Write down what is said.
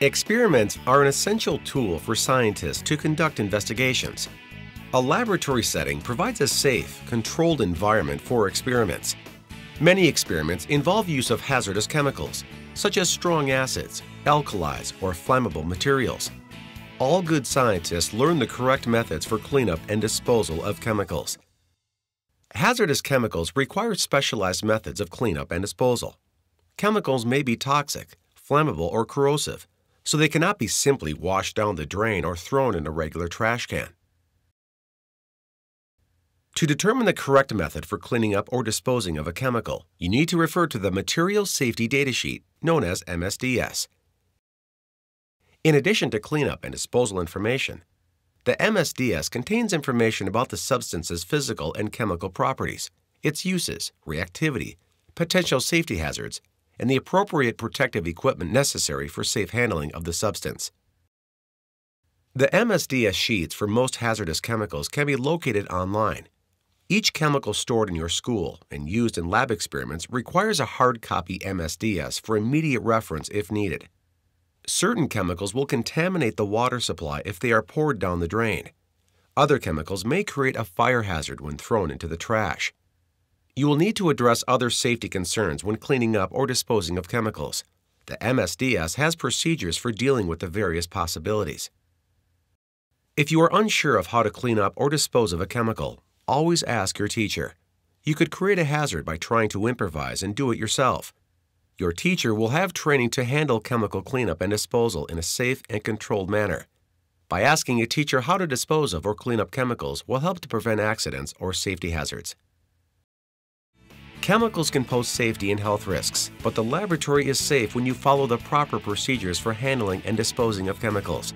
Experiments are an essential tool for scientists to conduct investigations. A laboratory setting provides a safe, controlled environment for experiments. Many experiments involve use of hazardous chemicals, such as strong acids, alkalis, or flammable materials. All good scientists learn the correct methods for cleanup and disposal of chemicals. Hazardous chemicals require specialized methods of cleanup and disposal. Chemicals may be toxic, flammable, or corrosive, so they cannot be simply washed down the drain or thrown in a regular trash can. To determine the correct method for cleaning up or disposing of a chemical, you need to refer to the Material Safety Data Sheet, known as MSDS. In addition to cleanup and disposal information, the MSDS contains information about the substance's physical and chemical properties, its uses, reactivity, potential safety hazards, and the appropriate protective equipment necessary for safe handling of the substance. The MSDS sheets for most hazardous chemicals can be located online. Each chemical stored in your school and used in lab experiments requires a hard copy MSDS for immediate reference if needed. Certain chemicals will contaminate the water supply if they are poured down the drain. Other chemicals may create a fire hazard when thrown into the trash. You will need to address other safety concerns when cleaning up or disposing of chemicals. The MSDS has procedures for dealing with the various possibilities. If you are unsure of how to clean up or dispose of a chemical, always ask your teacher. You could create a hazard by trying to improvise and do it yourself. Your teacher will have training to handle chemical cleanup and disposal in a safe and controlled manner. By asking a teacher how to dispose of or clean up chemicals will help to prevent accidents or safety hazards. Chemicals can pose safety and health risks, but the laboratory is safe when you follow the proper procedures for handling and disposing of chemicals.